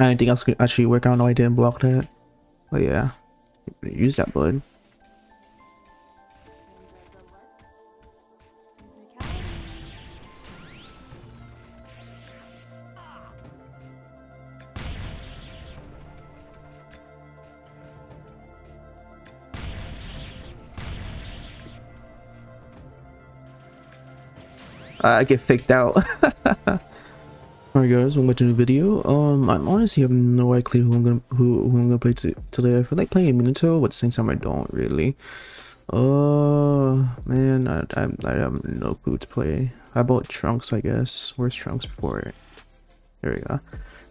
Anything else could actually work out? No, I didn't block that. But yeah, use that bud. I get faked out. Alright guys, welcome back to a new video. Um, I'm honestly have no idea who I'm gonna who, who I'm gonna play today. I feel like playing Minato, but at the same time I don't really. Uh, man, I, I, I have no clue to play. How about Trunks, I guess? Where's Trunks before? There we go.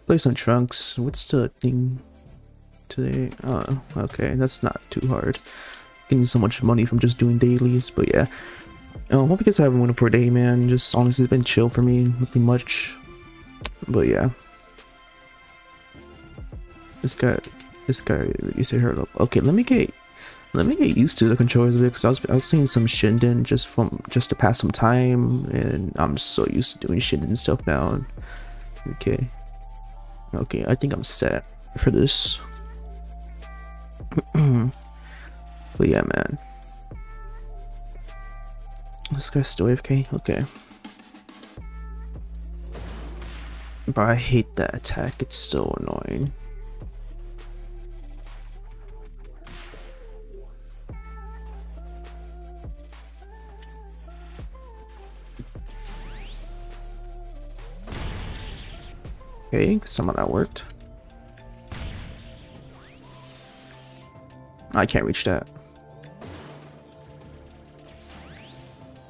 Play some Trunks. What's the thing today? Oh, okay, that's not too hard. Getting so much money from just doing dailies, but yeah. Um, hope you I haven't won for a day, man. Just honestly, it's been chill for me. Nothing much. But yeah. This guy, this guy say hurt up. Okay, let me get, let me get used to the bit because I was, I was playing some Shinden just from, just to pass some time and I'm so used to doing Shinden stuff now. Okay. Okay, I think I'm set for this. but yeah, man. This guy's still AFK? Okay. But I hate that attack, it's so annoying. Okay, some of that worked. I can't reach that.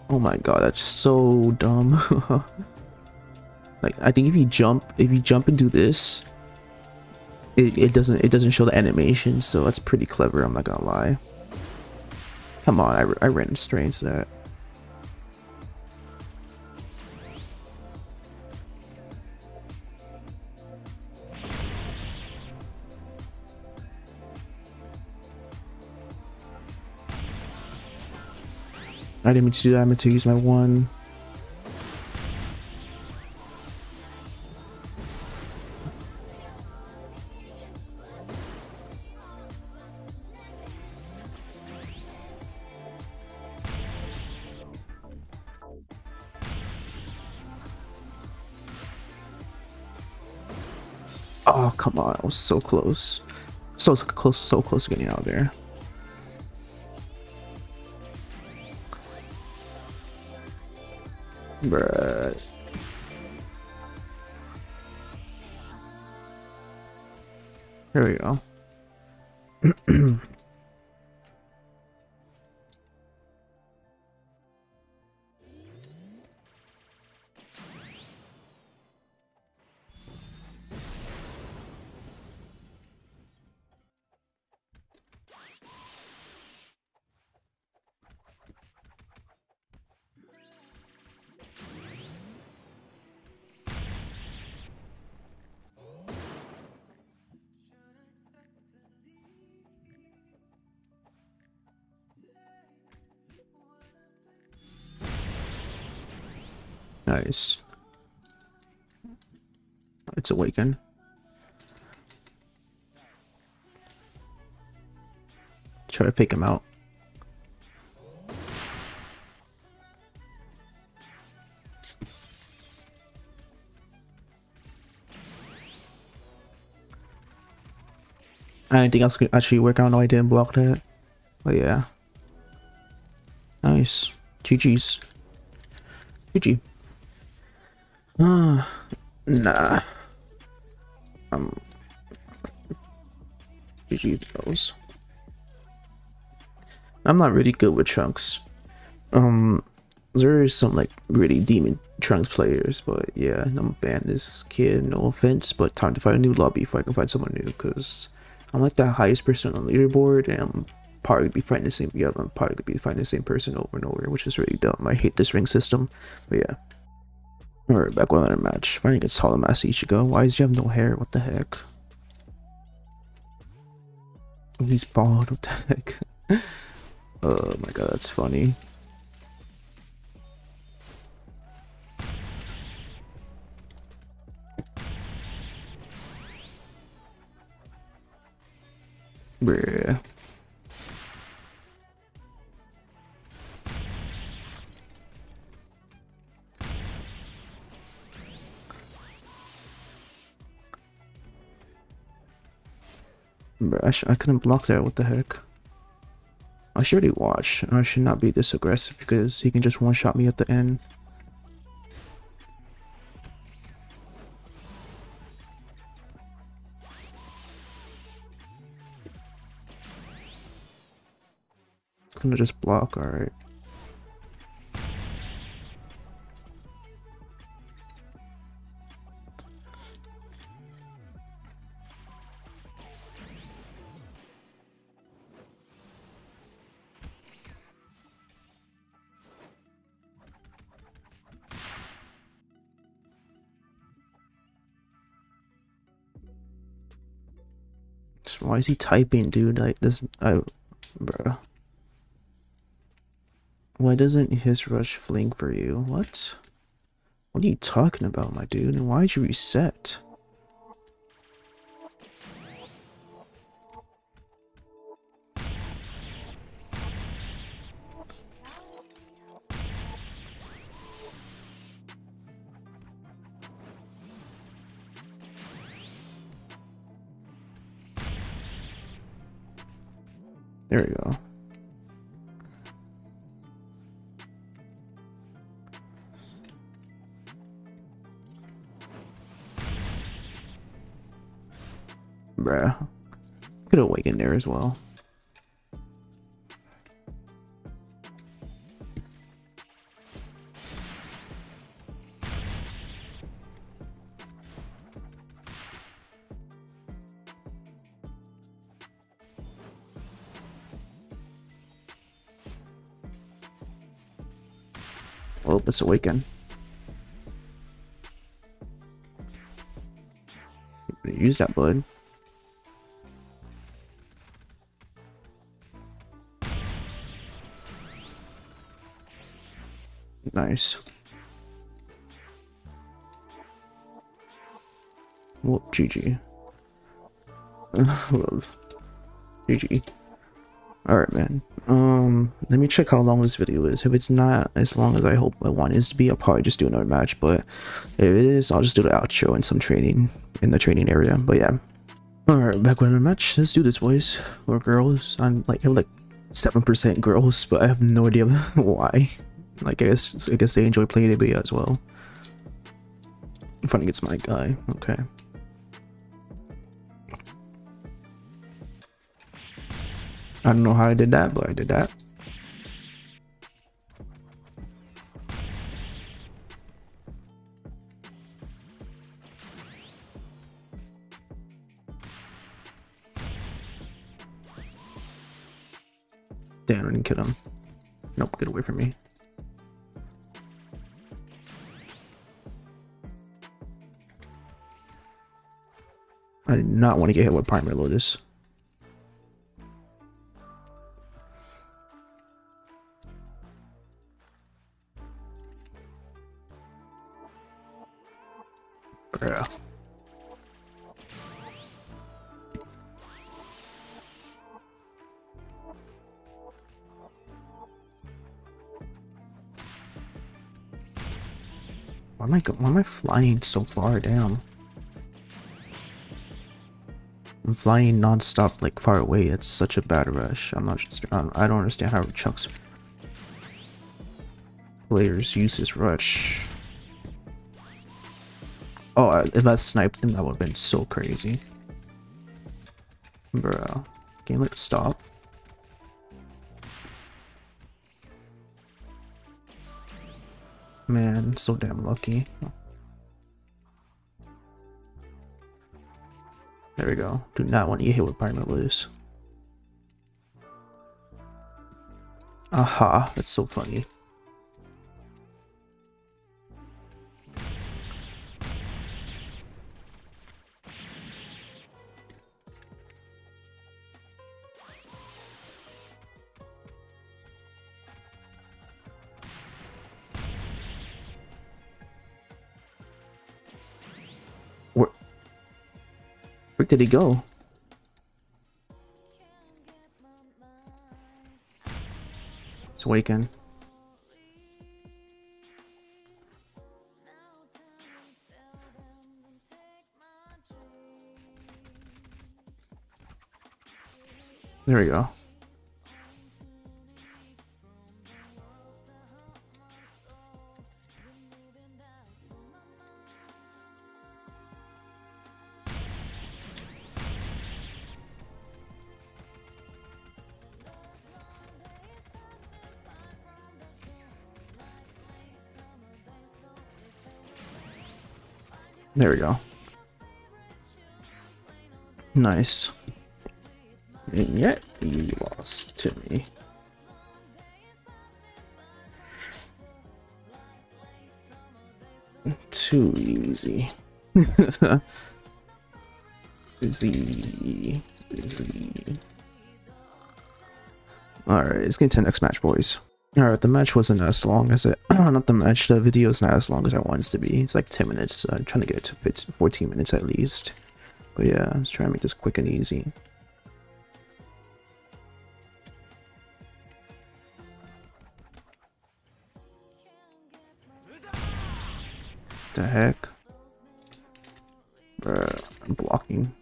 Oh my god, that's so dumb. like I think if you jump if you jump and do this it, it doesn't it doesn't show the animation, so that's pretty clever, I'm not gonna lie. Come on, I, I ran straight into that. I didn't mean to do that. I meant to use my one. Was so close. So close, so close to getting out of there. Bruh. Here we go. Nice. It's awakened. Try to fake him out. Anything else could actually work out? No, I didn't block that. But yeah. Nice. GG's. GG. Nah. Um. GG those. I'm not really good with Trunks. Um, there is some like really demon Trunks players, but yeah, I'm gonna ban this kid. No offense, but time to find a new lobby if I can find someone new, because I'm like the highest person on the leaderboard, and I'm probably gonna be fighting the same. Yeah, I'm probably gonna be fighting the same person over and over, which is really dumb. I hate this ring system, but yeah. Alright, back with another match. Fighting against Hollow should Ichigo. Why does he have no hair? What the heck? Oh, he's bald. What the heck? oh my god, that's funny. Bruh. I, I couldn't block that, what the heck? I should already watch. I should not be this aggressive because he can just one-shot me at the end. It's gonna just block, alright. Why is he typing, dude? Like this, I, bro. Why doesn't his rush fling for you? What? What are you talking about, my dude? And why'd you reset? There we go. Bruh. Could awaken there as well. Well, let's awaken. Use that blood. Nice. Well, GG. well, GG. Alright, man. Um, let me check how long this video is. If it's not as long as I hope I want it to be, I'll probably just do another match. But if it is, I'll just do the outro and some training in the training area. But yeah. Alright, back with another match. Let's do this, boys. Or girls. I'm like, I'm like 7% girls, but I have no idea why. Like, I guess, I guess they enjoy playing ABA as well. Against my guy. Okay. I don't know how I did that, but I did that. Damn, I didn't kill him. Nope, get away from me. I did not want to get hit with Primary Lotus. Why am I why am I flying so far down? I'm flying non-stop like far away. It's such a bad rush. I'm not just um, I don't understand how Trunks players use this rush. Oh, uh, if I sniped him, that would have been so crazy. Bro. Game like stop. Man, so damn lucky. There we go. Do not want to get hit with Primary Lotus. Aha, that's so funny. Where did he go? It's awaken. There we go. There we go. Nice. And yet, you lost to me. Too easy. easy. Easy. Alright, let's get to the next match, boys. Alright, the match wasn't as long as it... not the match, the video's not as long as I want it to be. It's like 10 minutes. So I'm trying to get it to 15, 14 minutes at least. But yeah, I'm trying to make this quick and easy. The heck? Bruh, I'm blocking.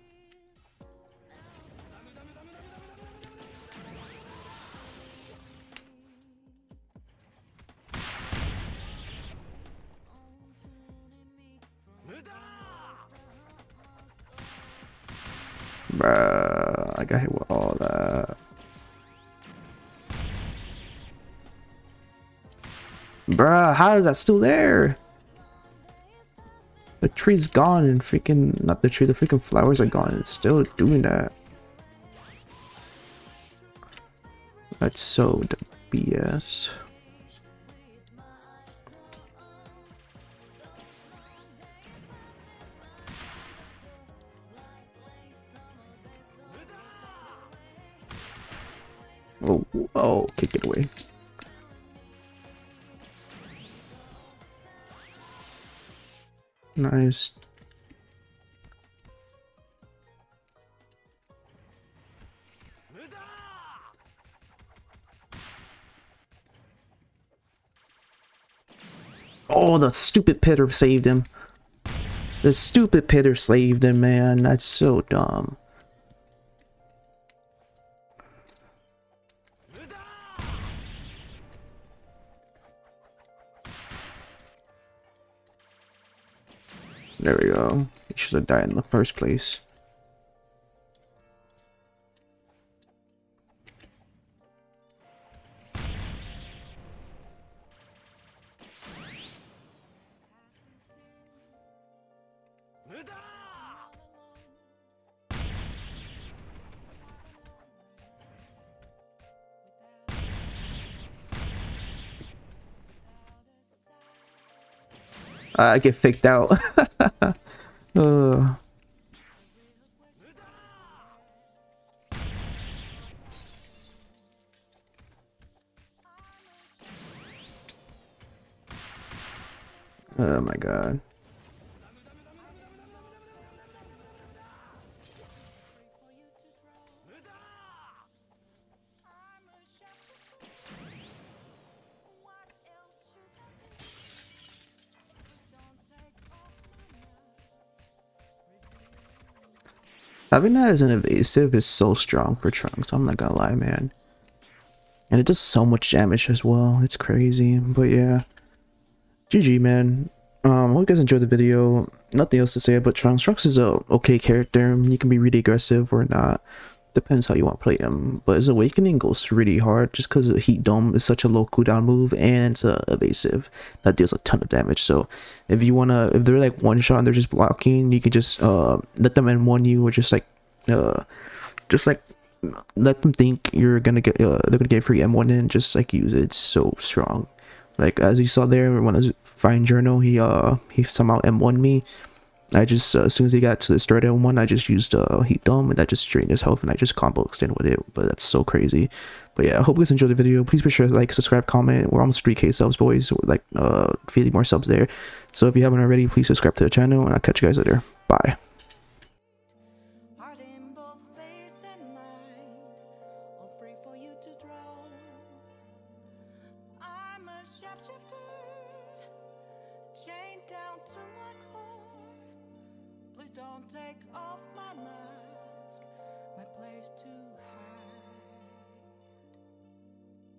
Got hit with all that. Bruh, how is that still there? The tree's gone and freaking, not the tree, the freaking flowers are gone. It's still doing that. That's so BS. Oh, oh, kick it away. Nice. Oh, the stupid pitter saved him. The stupid pitter saved him, man. That's so dumb. There we go. He should have died in the first place. I get faked out. uh. Oh my god. Having that as an evasive is so strong for Trunks, I'm not gonna lie, man. And it does so much damage as well, it's crazy, but yeah. GG, man. Um, hope you guys enjoyed the video. Nothing else to say about Trunks. Trunks is a okay character. You can be really aggressive or not. Depends how you want to play him. But his awakening goes really hard just because the Heat Dome is such a low cooldown move and it's uh, evasive that deals a ton of damage. So if you wanna, if they're like one shot and they're just blocking, you can just uh let them M1 you or just like uh just like let them think you're gonna get uh, they're gonna get free M1 and just like use it. It's so strong. Like as you saw there when I was fine journal, he uh he somehow M1 me I just uh, as soon as he got to the start of one, I just used uh, heat dome and that just drained his health and I just combo extend with it. But that's so crazy. But yeah, I hope you guys enjoyed the video. Please be sure to like, subscribe, comment. We're almost 3k subs, boys. We're like uh 50 more subs there. So if you haven't already, please subscribe to the channel and I'll catch you guys later. Bye.